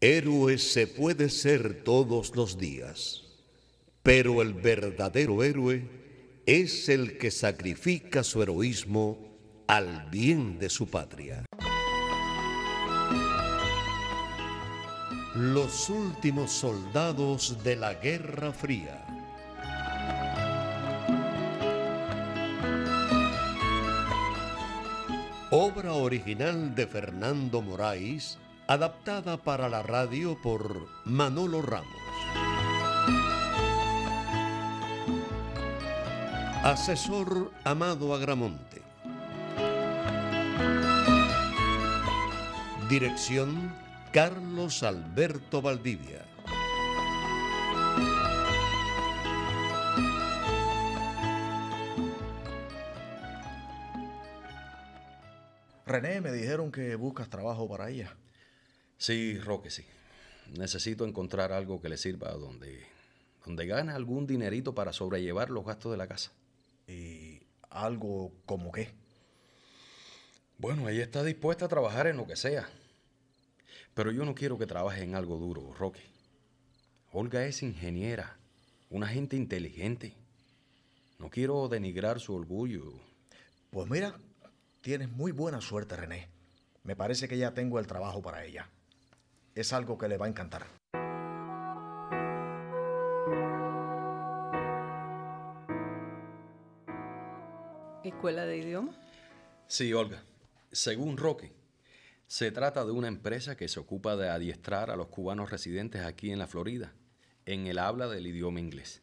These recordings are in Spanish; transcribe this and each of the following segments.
Héroe se puede ser todos los días, pero el verdadero héroe es el que sacrifica su heroísmo al bien de su patria. Los últimos soldados de la Guerra Fría. Obra original de Fernando Moraes, adaptada para la radio por Manolo Ramos. Asesor Amado Agramonte. Dirección Carlos Alberto Valdivia. René, me dijeron que buscas trabajo para ella. Sí, Roque, sí. Necesito encontrar algo que le sirva donde, donde gane algún dinerito para sobrellevar los gastos de la casa. ¿Y algo como qué? Bueno, ella está dispuesta a trabajar en lo que sea. Pero yo no quiero que trabaje en algo duro, Roque. Olga es ingeniera, una gente inteligente. No quiero denigrar su orgullo. Pues mira, tienes muy buena suerte, René. Me parece que ya tengo el trabajo para ella. Es algo que le va a encantar. ¿Escuela de idioma? Sí, Olga. Según Roque, se trata de una empresa que se ocupa de adiestrar a los cubanos residentes aquí en la Florida en el habla del idioma inglés.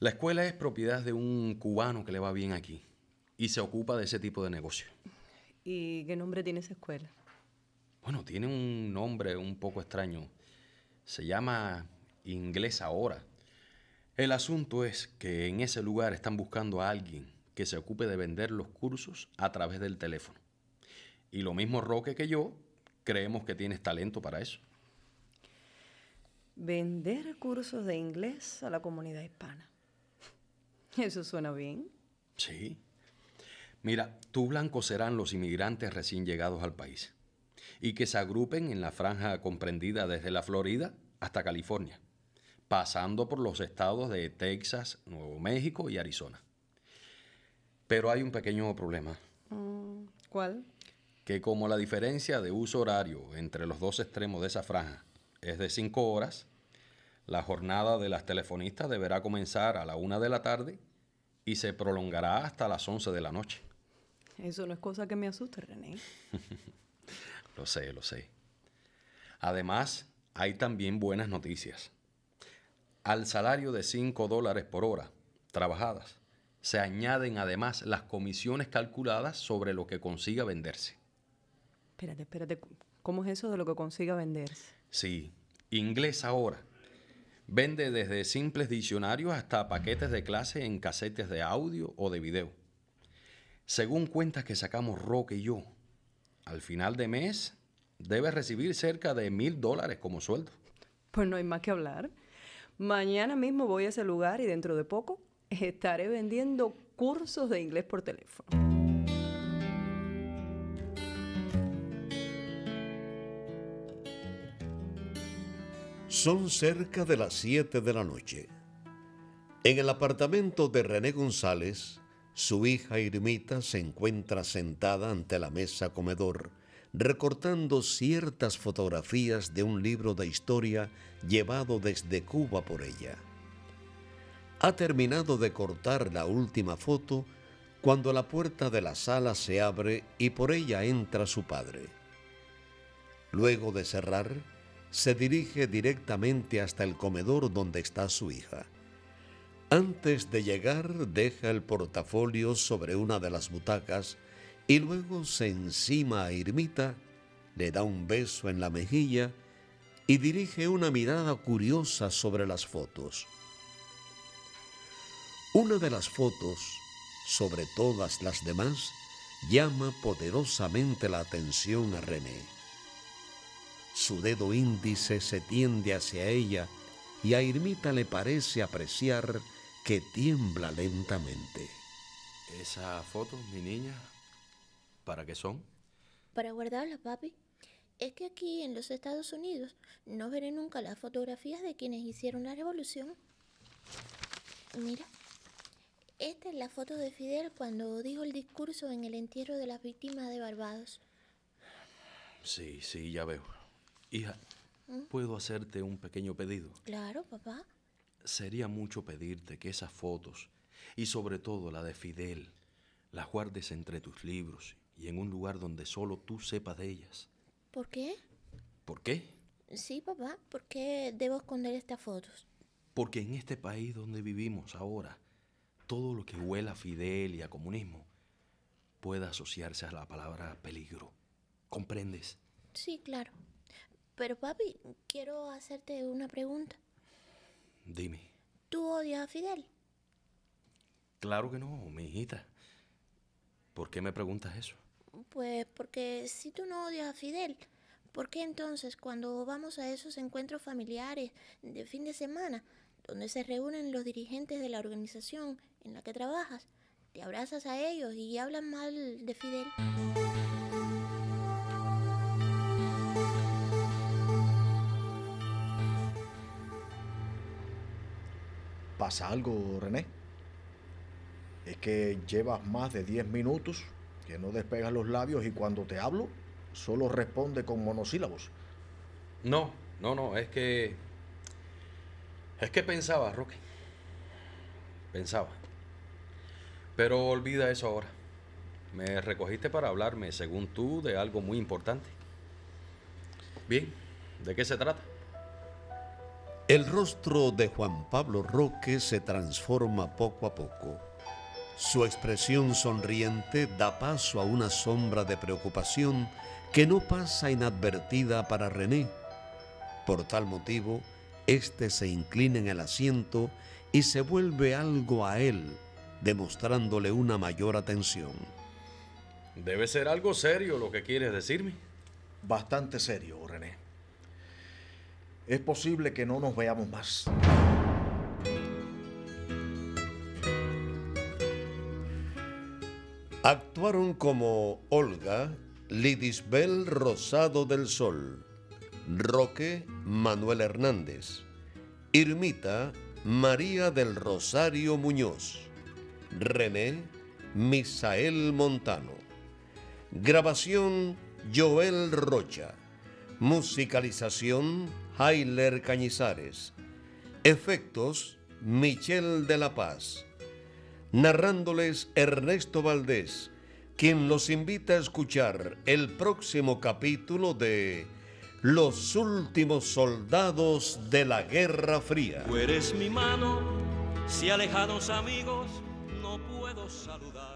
La escuela es propiedad de un cubano que le va bien aquí y se ocupa de ese tipo de negocio. ¿Y qué nombre tiene esa escuela? Bueno, tiene un nombre un poco extraño. Se llama Inglés Ahora. El asunto es que en ese lugar están buscando a alguien que se ocupe de vender los cursos a través del teléfono. Y lo mismo Roque que yo, creemos que tienes talento para eso. Vender cursos de inglés a la comunidad hispana. Eso suena bien. Sí. Mira, tú blancos serán los inmigrantes recién llegados al país y que se agrupen en la franja comprendida desde la Florida hasta California, pasando por los estados de Texas, Nuevo México y Arizona. Pero hay un pequeño problema. Mm, ¿Cuál? Que como la diferencia de uso horario entre los dos extremos de esa franja es de cinco horas, la jornada de las telefonistas deberá comenzar a la una de la tarde y se prolongará hasta las 11 de la noche. Eso no es cosa que me asuste, René. Lo sé, lo sé. Además, hay también buenas noticias. Al salario de 5 dólares por hora trabajadas, se añaden además las comisiones calculadas sobre lo que consiga venderse. Espérate, espérate. ¿Cómo es eso de lo que consiga venderse? Sí, inglés ahora. Vende desde simples diccionarios hasta paquetes de clase en casetes de audio o de video. Según cuentas que sacamos Roque y yo, al final de mes debe recibir cerca de mil dólares como sueldo. Pues no hay más que hablar. Mañana mismo voy a ese lugar y dentro de poco estaré vendiendo cursos de inglés por teléfono. Son cerca de las 7 de la noche. En el apartamento de René González, su hija Irmita se encuentra sentada ante la mesa comedor, recortando ciertas fotografías de un libro de historia llevado desde Cuba por ella. Ha terminado de cortar la última foto cuando la puerta de la sala se abre y por ella entra su padre. Luego de cerrar, se dirige directamente hasta el comedor donde está su hija. Antes de llegar, deja el portafolio sobre una de las butacas y luego se encima a Irmita, le da un beso en la mejilla y dirige una mirada curiosa sobre las fotos. Una de las fotos, sobre todas las demás, llama poderosamente la atención a René. Su dedo índice se tiende hacia ella y a Irmita le parece apreciar que tiembla lentamente. Esa foto, mi niña, ¿para qué son? Para guardarla, papi. Es que aquí en los Estados Unidos no veré nunca las fotografías de quienes hicieron la revolución. Mira, esta es la foto de Fidel cuando dijo el discurso en el entierro de las víctimas de Barbados. Sí, sí, ya veo. Hija, ¿puedo hacerte un pequeño pedido? Claro, papá. Sería mucho pedirte que esas fotos, y sobre todo la de Fidel, las guardes entre tus libros y en un lugar donde solo tú sepas de ellas. ¿Por qué? ¿Por qué? Sí, papá. ¿Por qué debo esconder estas fotos? Porque en este país donde vivimos ahora, todo lo que huela a Fidel y a comunismo puede asociarse a la palabra peligro. ¿Comprendes? Sí, claro. Pero papi, quiero hacerte una pregunta. Dime. ¿Tú odias a Fidel? Claro que no, mi hijita. ¿Por qué me preguntas eso? Pues porque si tú no odias a Fidel, ¿por qué entonces cuando vamos a esos encuentros familiares de fin de semana, donde se reúnen los dirigentes de la organización en la que trabajas, te abrazas a ellos y hablan mal de Fidel? ¿Pasa algo, René? Es que llevas más de 10 minutos que no despegas los labios y cuando te hablo solo responde con monosílabos. No, no, no, es que... Es que pensaba, Roque. Pensaba. Pero olvida eso ahora. Me recogiste para hablarme, según tú, de algo muy importante. Bien, ¿de qué se trata? El rostro de Juan Pablo Roque se transforma poco a poco. Su expresión sonriente da paso a una sombra de preocupación que no pasa inadvertida para René. Por tal motivo, éste se inclina en el asiento y se vuelve algo a él, demostrándole una mayor atención. Debe ser algo serio lo que quieres decirme. Bastante serio, René. Es posible que no nos veamos más. Actuaron como Olga, Lidisbel Rosado del Sol, Roque Manuel Hernández, Irmita María del Rosario Muñoz, René Misael Montano. Grabación Joel Rocha. Musicalización Hailer Cañizares. Efectos Michel de la Paz narrándoles Ernesto Valdés, quien los invita a escuchar el próximo capítulo de Los últimos soldados de la Guerra Fría. Tú eres mi mano, si alejados amigos no puedo saludar.